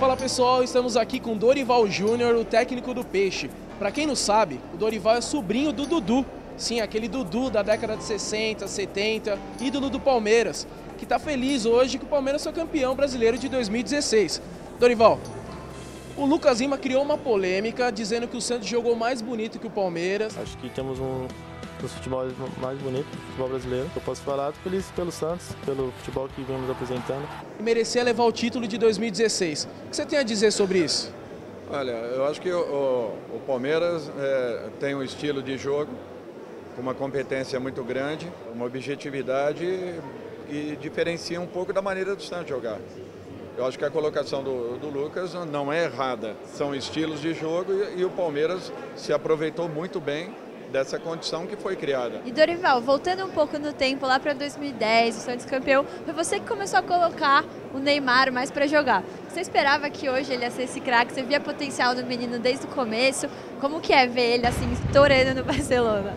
Fala pessoal, estamos aqui com Dorival Júnior, o técnico do Peixe. Para quem não sabe, o Dorival é sobrinho do Dudu. Sim, aquele Dudu da década de 60, 70, ídolo do Palmeiras, que está feliz hoje que o Palmeiras foi campeão brasileiro de 2016. Dorival, o Lucas Lima criou uma polêmica dizendo que o Santos jogou mais bonito que o Palmeiras. Acho que temos um dos futebol mais bonitos do futebol brasileiro. Eu posso falar feliz pelo Santos, pelo futebol que vemos apresentando. E merecia levar o título de 2016. O que você tem a dizer sobre isso? Olha, eu acho que o, o, o Palmeiras é, tem um estilo de jogo com uma competência muito grande, uma objetividade e diferencia um pouco da maneira do Santos jogar. Eu acho que a colocação do, do Lucas não é errada. São estilos de jogo e, e o Palmeiras se aproveitou muito bem dessa condição que foi criada. E Dorival, voltando um pouco no tempo, lá para 2010, o Santos campeão, foi você que começou a colocar o Neymar mais para jogar. Você esperava que hoje ele ia ser esse craque? Você via potencial do menino desde o começo? Como que é ver ele assim estourando no Barcelona?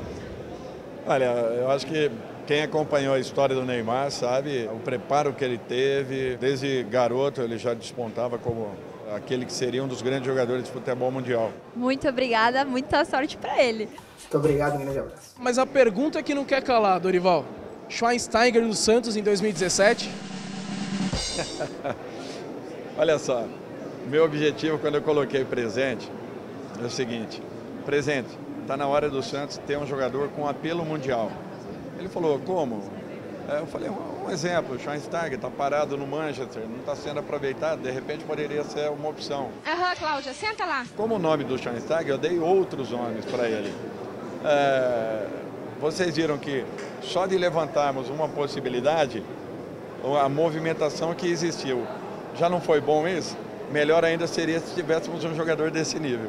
Olha, eu acho que quem acompanhou a história do Neymar sabe o preparo que ele teve. Desde garoto ele já despontava como aquele que seria um dos grandes jogadores de futebol mundial. Muito obrigada, muita sorte para ele. Muito obrigado, um grande abraço. Mas a pergunta que não quer calar, Dorival. Schweinsteiger do Santos em 2017? Olha só, meu objetivo quando eu coloquei presente é o seguinte: presente, está na hora do Santos ter um jogador com apelo mundial. Ele falou, como? É, eu falei, um, um exemplo, o Schweinsteiger está parado no Manchester, não está sendo aproveitado, de repente poderia ser uma opção. Aham, uhum, Cláudia, senta lá. Como o nome do Schweinsteiger, eu dei outros nomes para ele. É, vocês viram que só de levantarmos uma possibilidade, a movimentação que existiu, já não foi bom isso? Melhor ainda seria se tivéssemos um jogador desse nível.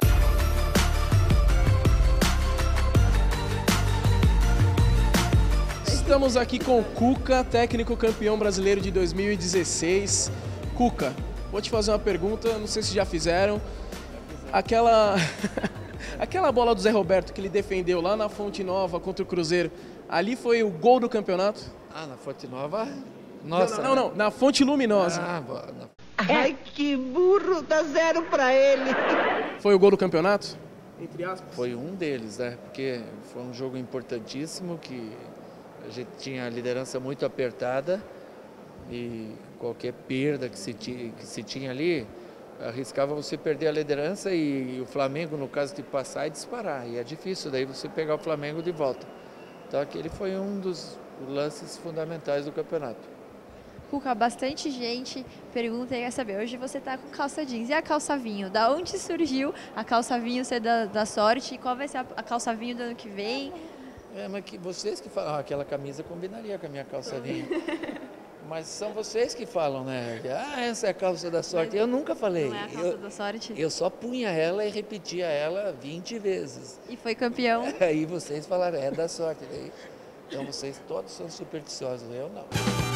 Estamos aqui com o Cuca, técnico campeão brasileiro de 2016. Cuca, vou te fazer uma pergunta, não sei se já fizeram. Aquela aquela bola do Zé Roberto que ele defendeu lá na Fonte Nova contra o Cruzeiro, ali foi o gol do campeonato? Ah, na Fonte Nova? Nossa. Não, não, não na Fonte Luminosa. Ah, na... Ai, que burro, dá zero pra ele. Foi o gol do campeonato? Entre aspas. Foi um deles, né? Porque foi um jogo importantíssimo que a gente tinha a liderança muito apertada e qualquer perda que se, tinha, que se tinha ali arriscava você perder a liderança e, e o Flamengo, no caso de passar e disparar. E é difícil daí você pegar o Flamengo de volta. Então aquele foi um dos lances fundamentais do campeonato. Cuca, bastante gente pergunta e quer saber, hoje você está com calça jeans, e a calça vinho? Da onde surgiu a calça vinho ser da, da sorte? E qual vai ser a, a calça vinho do ano que vem? É, mas que vocês que falam, ah, aquela camisa combinaria com a minha calça vinho. mas são vocês que falam, né? Ah, essa é a calça da sorte. Eu nunca falei. Não é a calça eu, da sorte? Eu só punha ela e repetia ela 20 vezes. E foi campeão? Aí vocês falaram, é da sorte. Daí, então vocês todos são supersticiosos, eu não.